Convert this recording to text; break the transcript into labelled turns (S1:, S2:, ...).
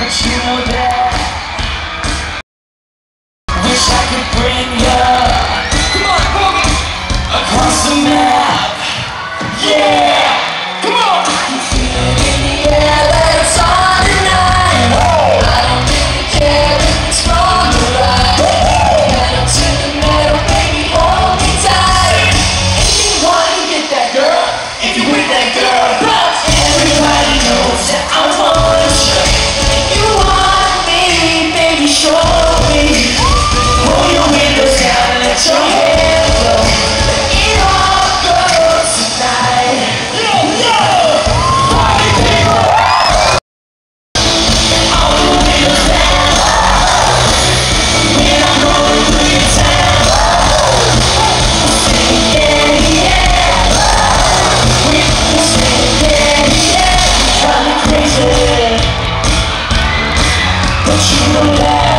S1: but you were. Wish I could bring you. Come on. Across the map. Yeah. Come on. You feel it in the air that it's on tonight. I don't really care if it's to the baby, hold me tight. Get that girl, if you with that girl, but everybody knows that I'm. But you know